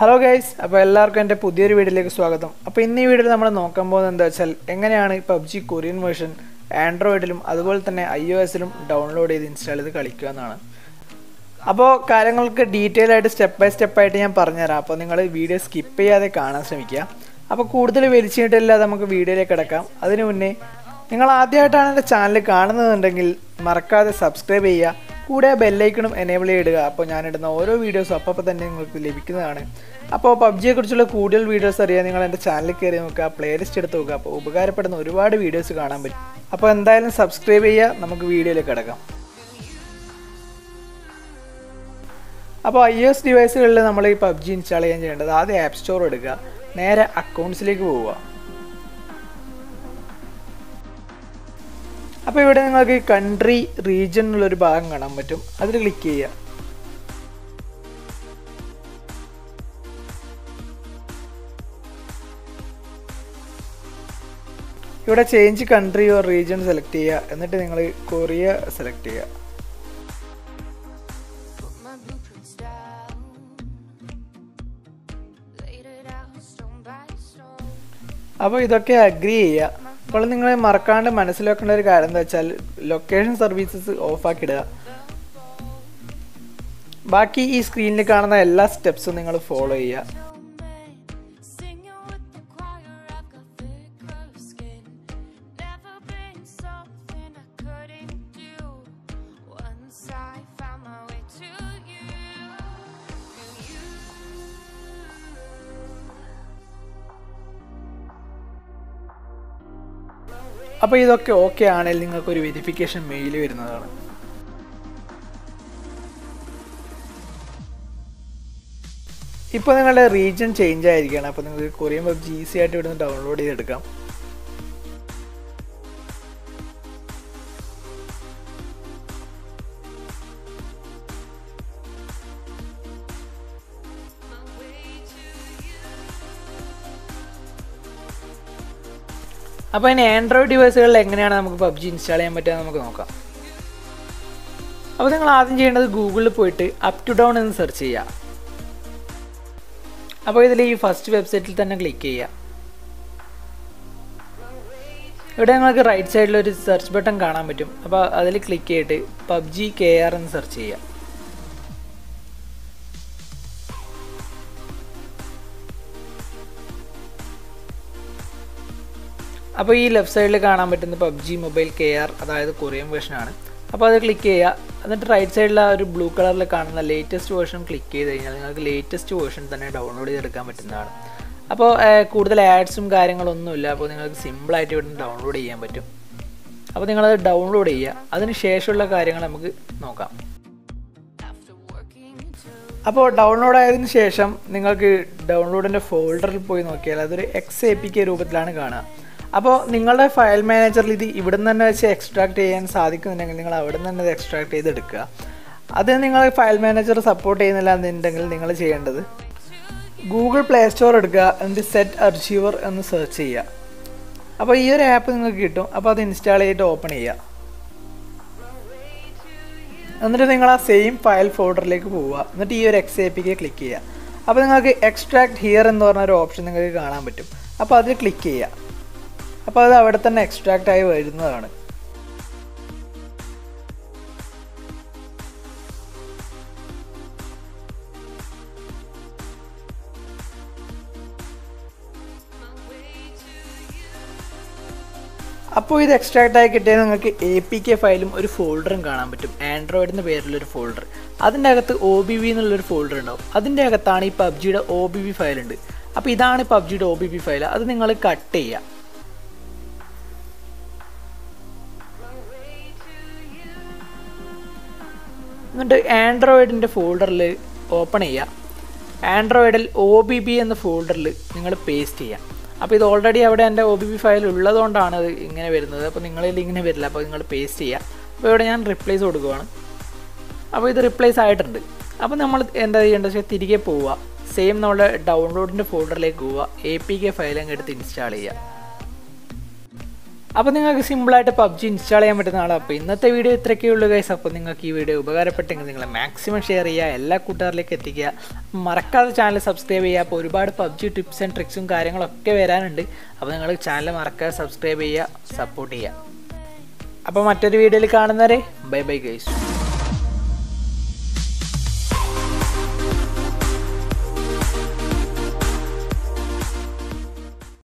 Hello guys അപ്പോൾ എല്ലാവർക്കും എന്റെ പുതിയൊരു വീഡിയോയിലേക്ക് സ്വാഗതം. അപ്പോൾ ഇന്ന് ഈ വീഡിയോയിൽ നമ്മൾ നോക്കാൻ പോകുന്നത് എന്താ വെച്ചാൽ എങ്ങനെയാണ് പബ്ജി കൊറിയൻ വേർഷൻ ആൻഡ്രോയിഡിലും അതുപോലെ തന്നെ ഐ ഒ എസിലും ഡൗൺലോഡ് ചെയ്ത് ഇൻസ്റ്റാൾ ചെയ്ത് കളിക്കുക എന്നാണ്. അപ്പോൾ കാര്യങ്ങൾക്ക് ഡീറ്റെയിൽ ആയിട്ട് സ്റ്റെപ്പ് ബൈ സ്റ്റെപ്പ് ആയിട്ട് ഞാൻ പറഞ്ഞുതരാം. അപ്പോൾ നിങ്ങൾ വീഡിയോ സ്കിപ്പ് ചെയ്യാതെ കാണാൻ ശ്രമിക്കുക. അപ്പോൾ കൂടുതൽ വലിച്ചിട്ടില്ലാതെ നമുക്ക് വീഡിയോയിലേക്ക് കിടക്കാം. അതിനു മുന്നേ നിങ്ങൾ ആദ്യമായിട്ടാണ് എന്റെ ചാനൽ കാണുന്നതെന്നുണ്ടെങ്കിൽ മറക്കാതെ സബ്സ്ക്രൈബ് ചെയ്യുക. കൂടെ ബെല്ലൈക്കണും എനേബിൾ ചെയ്തിടുക. അപ്പോൾ ഞാനിടുന്ന ഓരോ വീഡിയോസും അപ്പോൾ തന്നെ നിങ്ങൾക്ക് ലഭിക്കുന്നതാണ്. അപ്പോൾ പബ്ജിയെക്കുറിച്ചുള്ള കൂടുതൽ വീഡിയോസ് അറിയാൻ നിങ്ങൾ എന്റെ ചാനലിൽ കയറി നോക്കുക പ്ലേലിസ്റ്റ് എടുത്ത് നോക്കുക. അപ്പോൾ ഉപകാരപ്പെടുന്ന ഒരുപാട് വീഡിയോസ് കാണാൻ പറ്റും. അപ്പോൾ എന്തായാലും സബ്സ്ക്രൈബ് ചെയ്യുക. നമുക്ക് വീഡിയോയിലേക്ക് കിടക്കാം. അപ്പോൾ ഐ എസ് ഡിവൈസുകളിൽ നമ്മൾ ഈ പബ്ജി ഇൻസ്റ്റാൾ ചെയ്യാൻ ചെയ്യേണ്ടത് ആദ്യം ആപ്പ് സ്റ്റോർ എടുക്കുക. നേരെ അക്കൗണ്ട്സിലേക്ക് പോവുക. അപ്പോൾ ഇവിടെ നിങ്ങൾക്ക് കൺട്രി റീജിയൻ എന്നുള്ളൊരു ഭാഗം കാണാൻ പറ്റും. അതിൽ ക്ലിക്ക് ചെയ്യുക. ഇവിടെ change country or region select ചെയ്യുക. എന്നിട്ട് നിങ്ങൾ കൊറിയ സെലക്ട് ചെയ്യുക. അപ്പോൾ ഇതൊക്കെ അഗ്രി ചെയ്യുക. അപ്പോൾ നിങ്ങൾ മറക്കാണ്ട് മനസ്സിലാക്കേണ്ട ഒരു കാര്യം എന്താ വെച്ചാൽ ലൊക്കേഷൻ സർവീസസ് ഓഫാക്കിടുക ബാക്കി ഈ സ്ക്രീനിൽ കാണുന്ന എല്ലാ സ്റ്റെപ്സും നിങ്ങൾ ഫോളോ ചെയ്യുക. അപ്പോൾ ഇതൊക്കെ ഓക്കെ ആണെങ്കിൽ നിങ്ങൾക്ക് ഒരു വെരിഫിക്കേഷൻ മെയിൽ വരുന്നതാണ്. ഇപ്പോൾ നിങ്ങളുടെ റീജിയൻ ചേഞ്ച് ആയിരിക്കുകയാണ്. അപ്പോൾ നിങ്ങൾക്ക് കൊറിയൻ പബ്ജി ഈസി ആയിട്ട് ഇവിടുന്ന് ഡൗൺലോഡ് ചെയ്തെടുക്കാം. അപ്പോൾ ഇനി ആൻഡ്രോയിഡ് ഡിവൈസുകളിൽ എങ്ങനെയാണ് നമുക്ക് പബ്ജി ഇൻസ്റ്റാൾ ചെയ്യാൻ പറ്റുക നമുക്ക് നോക്കാം. അപ്പോൾ നിങ്ങൾ ആദ്യം ചെയ്യേണ്ടത് ഗൂഗിളിൽ പോയിട്ട് അപ് ടു ഡൗൺ എന്ന് സെർച്ച് ചെയ്യുക. അപ്പോൾ ഇതിൽ ഈ ഫസ്റ്റ് വെബ്സൈറ്റിൽ തന്നെ ക്ലിക്ക് ചെയ്യുക. ഇവിടെ നിങ്ങൾക്ക് റൈറ്റ് സൈഡിൽ ഒരു സെർച്ച് ബട്ടൺ കാണാൻ പറ്റും. അപ്പോൾ അതിൽ ക്ലിക്ക് ചെയ്തിട്ട് പബ്ജി കെ ആർ എന്ന് സെർച്ച് ചെയ്യുക. അപ്പോൾ ഈ ലെഫ്റ്റ് സൈഡിൽ കാണാൻ പറ്റുന്ന പബ്ജി മൊബൈൽ കെ ആർ അതായത് കൊറിയൻ വേർഷനാണ് അപ്പോൾ അത് ക്ലിക്ക് ചെയ്യുക. എന്നിട്ട് റൈറ്റ് സൈഡിൽ ആ ഒരു ബ്ലൂ കളറിൽ കാണുന്ന ലേറ്റസ്റ്റ് വേർഷൻ ക്ലിക്ക് ചെയ്ത് കഴിഞ്ഞാൽ നിങ്ങൾക്ക് ലേറ്റസ്റ്റ് വേർഷൻ തന്നെ ഡൗൺലോഡ് ചെയ്തെടുക്കാൻ പറ്റുന്നതാണ്. അപ്പോൾ കൂടുതൽ ആഡ്സും കാര്യങ്ങളൊന്നുമില്ല അപ്പോൾ നിങ്ങൾക്ക് സിമ്പിളായിട്ട് ഇവിടെ നിന്ന് ഡൗൺലോഡ് ചെയ്യാൻ പറ്റും. അപ്പോൾ നിങ്ങളത് ഡൗൺലോഡ് ചെയ്യുക. അതിന് ശേഷമുള്ള കാര്യങ്ങൾ നമുക്ക് നോക്കാം. അപ്പോൾ ഡൗൺലോഡ് ആയതിനു ശേഷം നിങ്ങൾക്ക് ഡൗൺലോഡിന്റെ ഫോൾഡറിൽ പോയി നോക്കിയാൽ അതൊരു എക്സ് എ പി കെ രൂപത്തിലാണ് കാണുക. അപ്പോൾ നിങ്ങളുടെ ഫയൽ മാനേജറിൽ ഇത് ഇവിടെ നിന്ന് തന്നെ വെച്ച് എക്സ്ട്രാക്ട് ചെയ്യാൻ സാധിക്കുന്നുണ്ടെങ്കിൽ നിങ്ങൾ അവിടെ നിന്ന് തന്നെ എക്സ്ട്രാക്ട് ചെയ്തെടുക്കുക. അത് നിങ്ങൾ ഫയൽ മാനേജർ സപ്പോർട്ട് ചെയ്യുന്നില്ല എന്നുണ്ടെങ്കിൽ നിങ്ങൾ ചെയ്യേണ്ടത് ഗൂഗിൾ പ്ലേ സ്റ്റോർ എടുക്കുക എന്നിട്ട് സെറ്റ് അർച്ചീവർ എന്ന് സെർച്ച് ചെയ്യുക. അപ്പോൾ ഈ ഒരു ആപ്പ് നിങ്ങൾക്ക് കിട്ടും. അപ്പോൾ അത് ഇൻസ്റ്റാൾ ചെയ്തിട്ട് ഓപ്പൺ ചെയ്യുക. എന്നിട്ട് നിങ്ങൾ ആ സെയിം ഫയൽ ഫോൾഡറിലേക്ക് പോവുക. എന്നിട്ട് ഈ ഒരു എക്സ് എ പിക്ക് ക്ലിക്ക് ചെയ്യുക. അപ്പോൾ നിങ്ങൾക്ക് എക്സ്ട്രാക്ട് ഹിയർ എന്ന് പറഞ്ഞ ഒരു ഓപ്ഷൻ നിങ്ങൾക്ക് കാണാൻ പറ്റും. അപ്പോൾ അതിൽ ക്ലിക്ക് ചെയ്യുക. അപ്പോൾ അത് അവിടെ തന്നെ എക്സ്ട്രാക്ട് ആയി വരുന്നതാണ്. അപ്പോൾ ഇത് എക്സ്ട്രാക്ട് ആയി കിട്ടിയാൽ നിങ്ങൾക്ക് എ പി കെ ഫയലും ഒരു ഫോൾഡറും കാണാൻ പറ്റും. ആൻഡ്രോയിഡിന്റെ പേരിലൊരു ഫോൾഡർ. അതിന്റെ അകത്ത് ഒ ബി വി എന്നുള്ളൊരു ഫോൾഡർ ഉണ്ടാവും. അതിന്റെ അകത്താണ് ഈ പബ്ജിയുടെ ഒ ബി വി ഫയലുണ്ട് അപ്പോൾ ഇതാണ് പബ്ജിയുടെ ഒ ബി വി ഫയൽ അത് നിങ്ങൾ കട്ട് ചെയ്യുക. എന്നിട്ട് ആൻഡ്രോയിഡിന്റെ ഫോൾഡറിൽ ഓപ്പൺ ചെയ്യുക. ആൻഡ്രോയിഡിൽ ഒ ബി ബി എന്ന ഫോൾഡറിൽ നിങ്ങൾ പേസ്റ്റ് ചെയ്യുക. അപ്പോൾ ഇത് ഓൾറെഡി അവിടെ എന്റെ ഒ ബി ബി ഫയൽ ഉള്ളതുകൊണ്ടാണ് അത് ഇങ്ങനെ വരുന്നത്. അപ്പോൾ നിങ്ങളിൽ ഇങ്ങനെ വരില്ല. അപ്പോൾ നിങ്ങൾ പേസ്റ്റ് ചെയ്യുക. അപ്പോൾ ഇവിടെ ഞാൻ റിപ്ലേസ് കൊടുക്കുവാണ്. അപ്പോൾ ഇത് റിപ്ലേസ് ആയിട്ടുണ്ട്. അപ്പോൾ നമ്മൾ എന്താ ചെയ്യേണ്ടത് വെച്ചാൽ തിരികെ പോവുക. സെയിം നമ്മുടെ ഡൗൺലോഡിന്റെ ഫോൾഡറിലേക്ക് പോവുക. എ പി കെ ഫയൽ അങ്ങ് എടുത്ത് ഇൻസ്റ്റാൾ ചെയ്യുക. അപ്പോൾ നിങ്ങൾക്ക് സിമ്പിളായിട്ട് പബ്ജി ഇൻസ്റ്റാൾ ചെയ്യാൻ പറ്റുന്ന ആളാണ് അപ്പോൾ ഇന്നത്തെ വീഡിയോ ഇത്രയൊക്കെ ഉള്ളൂ ഗൈസ് അപ്പോൾ നിങ്ങൾക്ക് ഈ വീഡിയോ ഉപകാരപ്പെട്ടെങ്കിൽ നിങ്ങൾ മാക്സിമം ഷെയർ ചെയ്യുക എല്ലാ കൂട്ടുകാരിലേക്ക് എത്തിക്കുക. മറക്കാതെ ചാനൽ സബ്സ്ക്രൈബ് ചെയ്യുക. അപ്പോൾ ഒരുപാട് പബ്ജി ടിപ്സ് ആൻഡ് ട്രിക്സും കാര്യങ്ങളൊക്കെ വരാനുണ്ട്. അപ്പോൾ നിങ്ങൾ ചാനൽ മറക്കാതെ സബ്സ്ക്രൈബ് ചെയ്യുക സപ്പോർട്ട് ചെയ്യുക. അപ്പോൾ മറ്റൊരു വീഡിയോയിൽ കാണുന്നവരെ ബൈ ബൈ ഗൈസ്